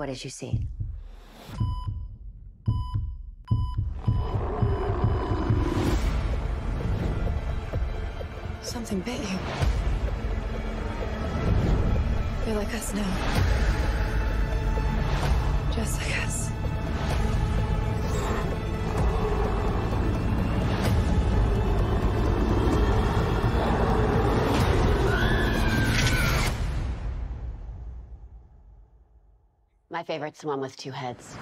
What did you see? Something bit you. You're like us now. My favorite's the one with two heads.